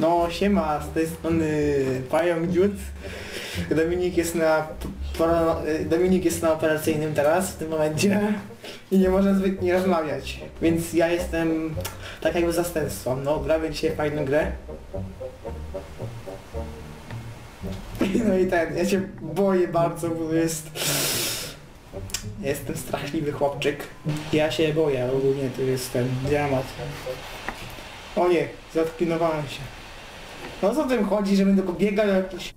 No siema, z tej strony Pająk Dziut. Dominik jest na Dominik jest na operacyjnym teraz w tym momencie i nie może zbytnio rozmawiać. Więc ja jestem tak jakby zastępstwem. No gramy dzisiaj fajną grę. No i ten, ja się boję bardzo, bo jest... Jestem straszliwy chłopczyk. Ja się boję, ogólnie to jest ten dramat. O nie, zatklinowałem się. No co tym chodzi, że będę go biegał jakiś...